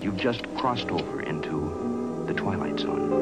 You've just crossed over into the Twilight Zone.